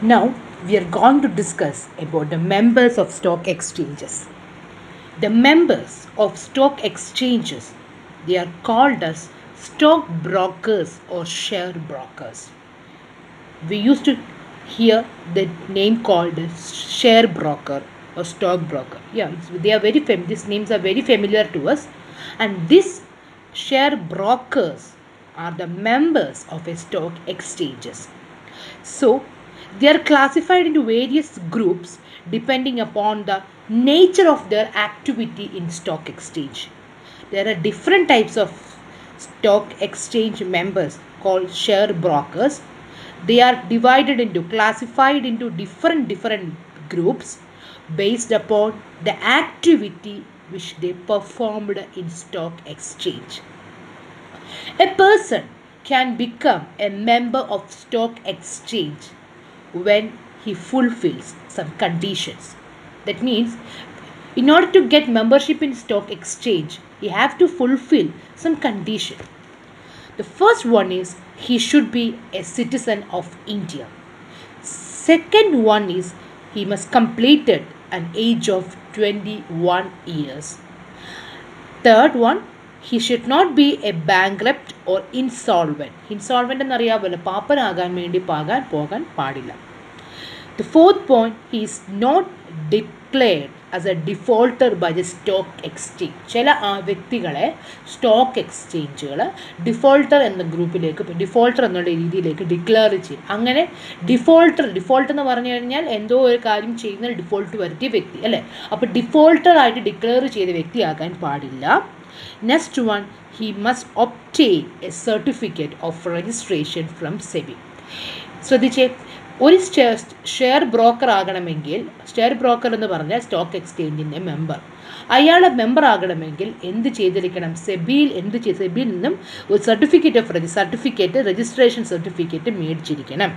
Now we are going to discuss about the members of stock exchanges. The members of stock exchanges they are called as stock brokers or share brokers. We used to hear the name called share broker or stock broker. Yeah, they are very fam- these names are very familiar to us, and these share brokers are the members of a stock exchanges. So they are classified into various groups depending upon the nature of their activity in stock exchange. There are different types of stock exchange members called share brokers. They are divided into classified into different different groups based upon the activity which they performed in stock exchange. A person can become a member of stock exchange when he fulfills some conditions. That means in order to get membership in stock exchange, he have to fulfill some condition. The first one is he should be a citizen of India. Second one is he must completed an age of 21 years. Third one he should not be a bankrupt or insolvent. Insolvent എന്നറിയാമല്ലോ പാപ്പനാകാൻ വേണ്ടി പാകാൻ പോകാൻ പാടില്ല. The fourth point, he is not declared as a defaulter by the stock exchange ചില ആ വ്യക്തികളെ stock എക്സ്ചേഞ്ചുകൾ defaulter എന്ന ഗ്രൂപ്പിലേക്ക് ഡിഫോൾട്ടർ എന്നുള്ള രീതിയിലേക്ക് ഡിക്ലെയർ ചെയ്യും. അങ്ങനെ ഡിഫോൾട്ടർ ഡിഫോൾട്ട് എന്ന് പറഞ്ഞു കഴിഞ്ഞാൽ എന്തോ ഒരു കാര്യം ചെയ്യുന്ന ഡിഫോൾട്ട് വരുത്തിയ വ്യക്തി അല്ലേ? അപ്പോൾ ഡിഫോൾട്ടർ ആയിട്ട് ഡിക്ലെയർ ചെയ്ത വ്യക്തിയാകാൻ പാടില്ല. Next one he must obtain a certificate of registration from SEBI ശ്രദ്ധിച്ചേ ഒരു ഷെയർ ബ്രോക്കർ ആകണമെങ്കിൽ ഷെയർ ബ്രോക്കർ എന്ന് പറഞ്ഞാൽ സ്റ്റോക്ക് എക്സ്ചേഞ്ചിന്റെ മെമ്പർ. അയാളെ മെമ്പർ ആകണമെങ്കിൽ എന്ത് ചെയ്തിരിക്കണം? സെബിയിൽ എന്ത് ചെയ്ത് സെബിയിൽ നിന്നും ഒരു certificate of certificate registration certificate മേടിച്ചിരിക്കണം.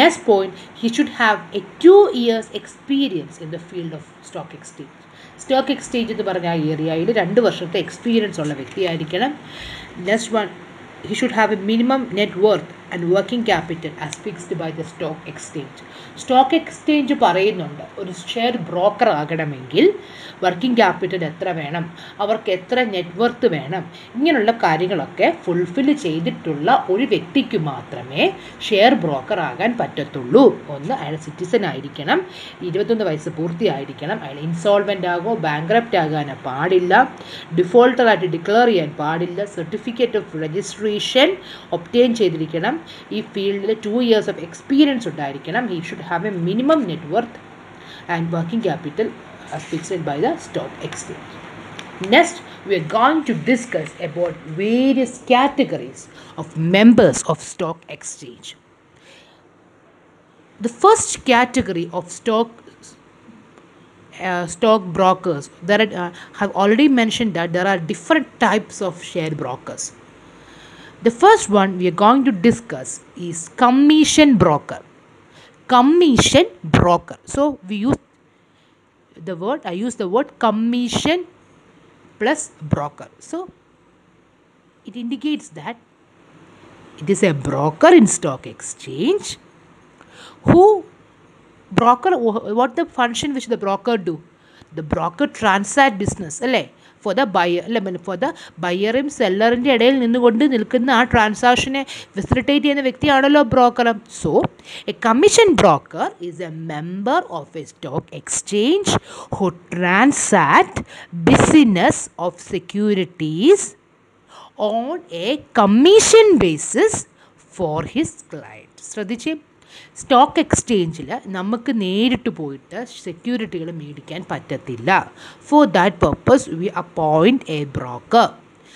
Next point he should have a two years experience in the field of stock exchange stock exchange എന്ന് പറഞ്ഞ ആ ഏരിയയിൽ രണ്ട് വർഷത്തെ എക്സ്പീരിയൻസ് ഉള്ള വ്യക്തിയായിരിക്കണം. Next one he should have a minimum net worth and working capital as fixed by the stock exchange stock exchange പറയുന്നുണ്ട് ഒരു share broker ആകണമെങ്കിൽ വർക്കിംഗ് ക്യാപിറ്റൽ എത്ര വേണം അവർക്ക് എത്ര നെറ്റ്വർത്ത് വേണം ഇങ്ങനെയുള്ള കാര്യങ്ങളൊക്കെ ഫുൾഫിൽ ചെയ്തിട്ടുള്ള ഒരു വ്യക്തിക്ക് മാത്രമേ ഷെയർ ബ്രോക്കർ ആകാൻ പറ്റത്തുള്ളൂ. ഒന്ന് അയാൾ സിറ്റിസൺ ആയിരിക്കണം ഇരുപത്തൊന്ന് വയസ്സ് പൂർത്തിയായിരിക്കണം അയാൾ ഇൻസോൾവെന്റ് ആകോ ബാങ്ക്രപ്റ്റ് ആകാനോ പാടില്ല ഡിഫോൾട്ടറായിട്ട് ഡിക്ലെയർ ചെയ്യാൻ പാടില്ല സർട്ടിഫിക്കറ്റ് ഓഫ് രജിസ്ട്രേഷൻ ഒപ്റ്റെയിൻ ചെയ്തിരിക്കണം ഈ ഫീൽഡിൽ ടു ഇയേഴ്സ് ഓഫ് എക്സ്പീരിയൻസ് ഉണ്ടായിരിക്കണം he should have a minimum net worth and working capital fixed by the stock exchange Next, we are going to discuss about various categories of members of stock exchange. The first category of stock uh, stock brokers there are, uh, have already mentioned that there are different types of share brokers. The first one we are going to discuss is commission broker. Commission broker. So we use the word, I use the word commission plus broker. So it indicates that it is a broker in stock exchange who broker what the function which the broker do the broker transact business alle for the buyer അല്ല for the ബയറും സെല്ലറിന്റെ ഇടയിൽ നിന്നുകൊണ്ട് നിൽക്കുന്ന ആ ട്രാൻസാക്ഷനെ facilitate ചെയ്യുന്ന വ്യക്തിയാണല്ലോ broker so a commission broker is a member of a stock exchange who transact business of securities on a commission basis for his client ശ്രദ്ധിച്ചേ? സ്റ്റോക്ക് എക്സ്ചേഞ്ചിൽ നമുക്ക് നേരിട്ട് പോയിട്ട് സെക്യൂരിറ്റികൾ മേടിക്കാൻ പറ്റത്തില്ല. For that purpose we appoint a broker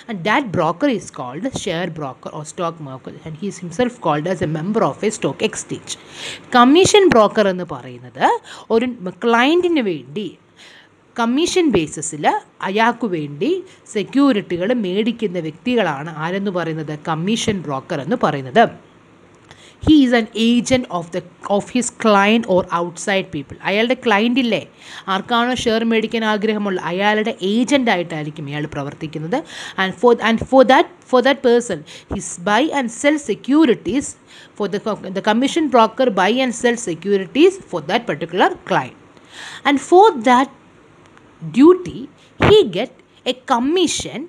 and that broker is called share broker or broker and he is himself called as a member of a stock exchange. Commission broker എന്ന് പറയുന്നത് ഒരു ക്ലയന്റിന് വേണ്ടി കമ്മീഷൻ ബേസിസിൽ അയാൾക്ക് വേണ്ടി സെക്യൂരിറ്റികൾ മേടിക്കുന്ന വ്യക്തികളാണ്. ആരെന്ന് പറയുന്നത്? കമ്മീഷൻ ബ്രോക്കർ എന്ന് പറയുന്നത്. He is an agent of the of his client or outside people അയാളുടെ ക്ലയൻ്റ് ഇല്ലേ ആർക്കാണോ ഷെയർ മേടിക്കാൻ ആഗ്രഹമുള്ള അയാളുടെ ഏജൻ്റ് ആയിട്ടായിരിക്കും ഇയാൾ പ്രവർത്തിക്കുന്നത് and for and for that for that person his buy and sell securities for the the commission broker buy and sell securities for that particular client and for that duty he get a commission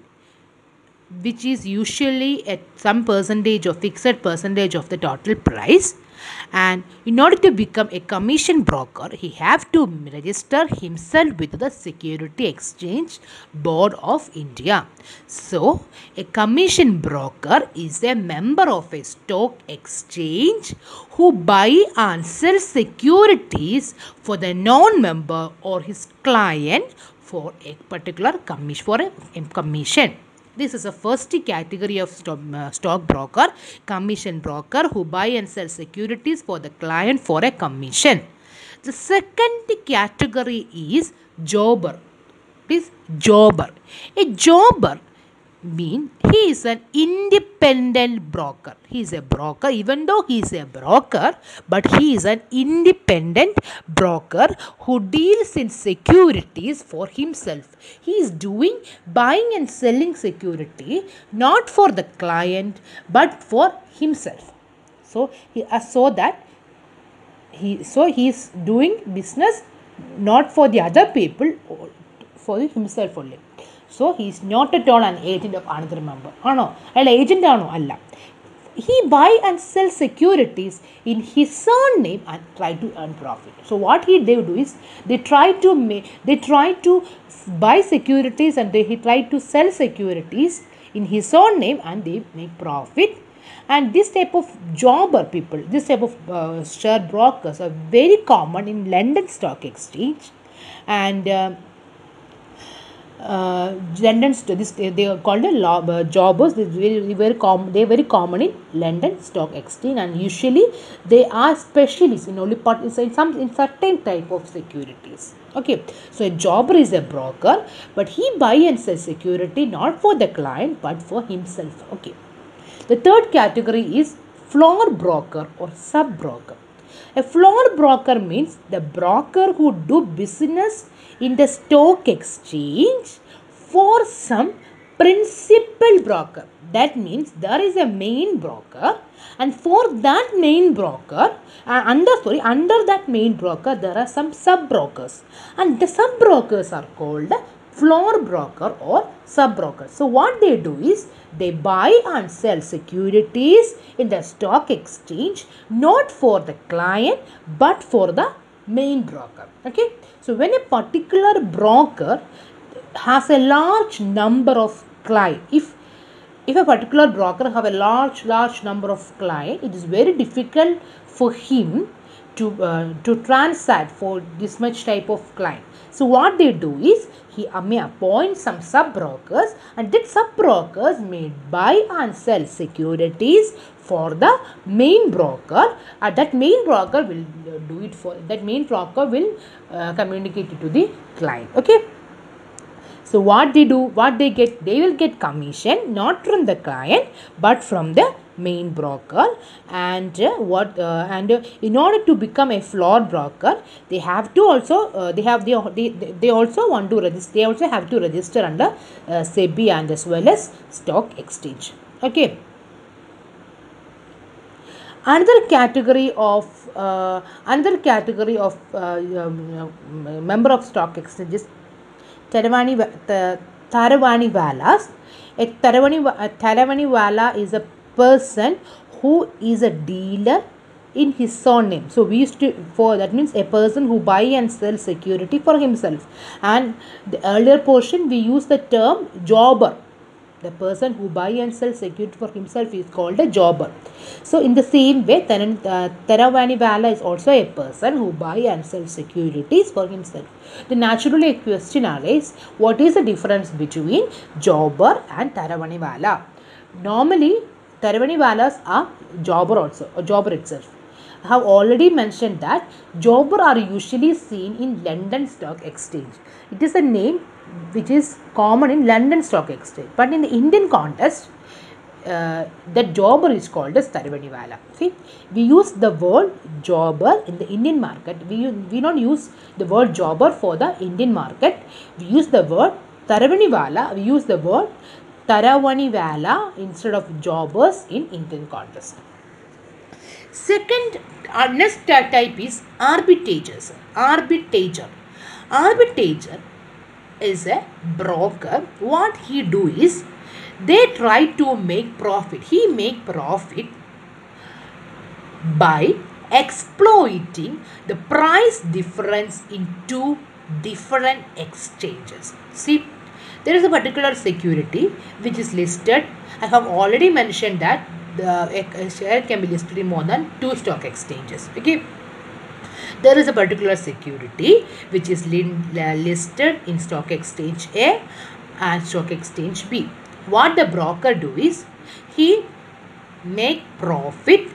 which is usually at some percentage or fixed percentage of the total price. And in order to become a commission broker he have to register himself with the security exchange board of india. So a commission broker is a member of a stock exchange who buy and sell securities for the non-member or his client for a particular commission for a commission this is the first category of stock, uh, broker commission broker who buy and sell securities for the client for a commission. The second category is jobber. Is jobber. A jobber mean he is an independent broker. He is a broker even though he is a broker but he is an independent broker who deals in securities for himself. He is doing buying and selling security not for the client but for himself. So he uh, so that he so he is doing business not for the other people or for himself only so he's not at all an agent of another member ആണോ അയാൾ agent ആണോ അല്ല he buy and sell securities in his own name and try to earn profit so what he they do is they try to make they try to buy securities and they he try to sell securities in his own name and they make profit and this type of jobber people this type of uh, share brokers are very common in london stock exchange and uh, uh, this they are called a law, uh, jobbers. They very very common. They are very common in London Stock Exchange, and usually they are specialists in only part in some in certain type of securities. Okay, so a jobber is a broker, but he buy and sell security not for the client but for himself. Okay, the third category is floor broker or sub broker. A floor broker means the broker who do business in the stock exchange for some principal broker. That means there is a main broker and for that main broker uh, under sorry under that main broker there are some sub brokers and the sub brokers are called floor broker or sub broker. So what they do is they buy and sell securities in the stock exchange not for the client but for the main broker. Okay. So when a particular broker has a large number of client, if if a particular broker have a large large number of client, it is very difficult for him to uh, to transact for this much type of client. So what they do is he uh, may appoint some sub brokers and that sub brokers may buy and sell securities for the main broker and that main broker will uh, do it for that main broker will uh, communicate it to the client okay so what they do what they get they will get commission not from the client but from the main broker. And uh, what uh, and uh, in order to become a floor broker they have to also they have the they, they also want to register they also have to register under sebi and as well as stock exchange. Okay. Another category of uh, another category of uh, um, member of stock exchanges Taravani, Taravani Valas. A Taravani, Taravani Vala is a person who is a dealer in his own name. So we used to for that means a person who buy and sell security for himself. And the earlier portion we use the term jobber. The person who buy and sell security for himself is called a jobber. So in the same way, Taran- uh, Taravani Vala is also a person who buy and sell securities for himself. The naturally a question arises, what is the difference between jobber and Taravani Vala? Normally, Taravani Valas are jobber also, or jobber itself. I have already mentioned that jobber are usually seen in London Stock Exchange. It is a name which is common in London Stock Exchange. But in the Indian context, uh, that jobber is called as Taravaniwala. See, we use the word jobber in the Indian market. We, we don't use the word jobber for the Indian market. We use the word Taravaniwala. We use the word Taravaniwala instead of jobbers in Indian context. Second, our next type is arbitrators. Arbitrator. Arbitrator is a broker. What he do is they try to make profit. He make profit by exploiting the price difference in two different exchanges. See, there is a particular security which is listed. I have already mentioned that the share can be listed in more than two stock exchanges. Okay there is a particular security which is listed in stock exchange A and stock exchange B. What the broker do is he make profit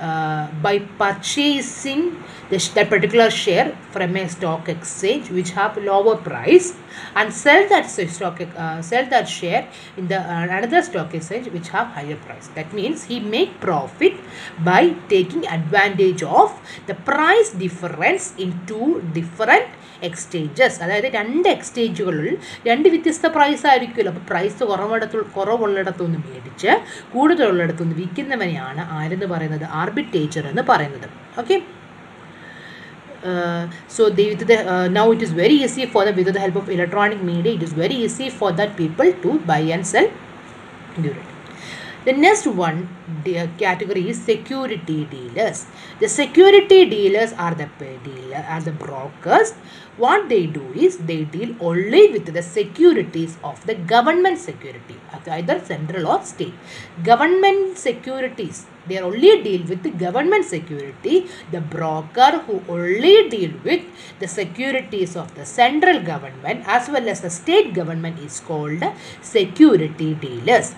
uh, by purchasing that particular share from a stock exchange which have lower price and sell that stock uh, sell that share in the uh, another stock exchange which have higher price that means he make profit by taking advantage of the price difference in two different exchanges അതായത് രണ്ട് എക്സ്ചേഞ്ചുകളിൽ രണ്ട് വ്യത്യസ്ത price ആയിരിക്കുമല്ലോ അപ്പോൾ price കുറവിടത്തു കുറവുള്ളിടത്തുനിന്ന് മേടിച്ച് കൂടുതലുള്ളിടത്തുനിന്ന് വിൽക്കുന്നവനെയാണ് ആരെന്ന് പറയുന്നത് arbitrageur എന്ന് പറയുന്നത് okay uh, so with the uh, now it is very easy for them with the help of electronic media it is very easy for that people to buy and sell. During the next one category is security dealers. The security dealers are the dealer are the brokers. What they do is they deal only with the securities of the government security either central or state. Government securities they only deal with the government security. The broker who only deal with the securities of the central government as well as the state government is called security dealers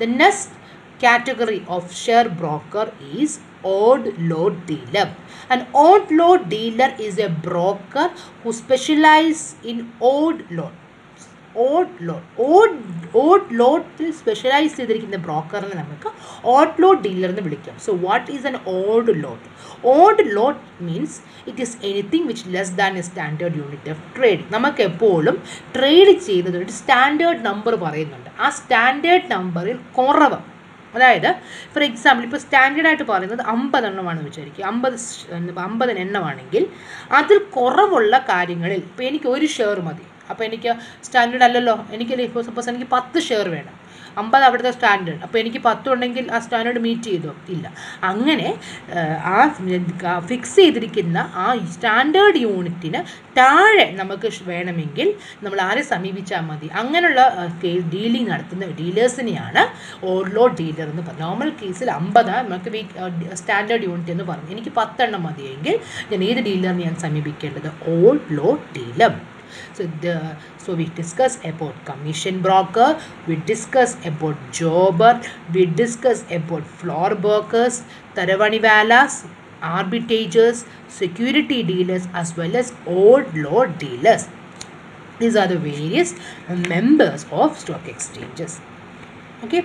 the next category of share broker is odd lot dealer. An odd lot dealer is a broker who specializes in odd lot odd lot odd odd ലോട്ടിൽ specialise ചെയ്തിരിക്കുന്ന ബ്രോക്കറിനെ നമുക്ക് odd lot dealer എന്ന് വിളിക്കാം. So what is an odd lot odd lot means it is anything which less than a standard unit of trade നമുക്ക് എപ്പോഴും trade ചെയ്യുന്നത് ഒരു standard number പറയുന്നുണ്ട്. ആ സ്റ്റാൻഡേർഡ് നമ്പറിൽ കുറവ്. അതായത് ഫോർ എക്സാമ്പിൾ ഇപ്പോൾ സ്റ്റാൻഡേർഡ് ആയിട്ട് പറയുന്നത് അമ്പത് എണ്ണമാണെന്ന് വിചാരിക്കുക. അമ്പത് അമ്പത് എണ്ണമാണെങ്കിൽ അതിൽ കുറവുള്ള കാര്യങ്ങളിൽ ഇപ്പോൾ എനിക്ക് ഒരു ഷെയർ മതി. അപ്പോൾ എനിക്ക് സ്റ്റാൻഡേർഡ് അല്ലല്ലോ. എനിക്ക് സപ്പോസ് എനിക്ക് പത്ത് ഷെയർ വേണം. അമ്പത് അവിടുത്തെ സ്റ്റാൻഡേർഡ് അപ്പോൾ എനിക്ക് പത്ത് ഉണ്ടെങ്കിൽ ആ സ്റ്റാൻഡേർഡ് മീറ്റ് ചെയ്തോ? ഇല്ല. അങ്ങനെ ആ ഫിക്സ് ചെയ്തിരിക്കുന്ന ആ സ്റ്റാൻഡേർഡ് യൂണിറ്റിന് താഴെ നമുക്ക് വേണമെങ്കിൽ നമ്മൾ ആരെ സമീപിച്ചാൽ മതി? അങ്ങനെയുള്ള ഡീലിംഗ് നടത്തുന്ന ഡീലേഴ്സിനെയാണ് ഓർലോ ഡീലർ എന്ന് പറയുന്നത് നോർമൽ കേസിൽ അമ്പതാണ് നമുക്ക് സ്റ്റാൻഡേർഡ് യൂണിറ്റ് എന്ന് പറഞ്ഞു. എനിക്ക് പത്തെണ്ണം മതിയെങ്കിൽ ഞാൻ ഏത് ഡീലറിനെ ഞാൻ സമീപിക്കേണ്ടത്? Odd lot dealer so the so we discuss about commission broker we discuss about jobber we discuss about floor brokers taravaniwalas arbitrators security dealers as well as odd lot dealers. These are the various members of stock exchanges. Okay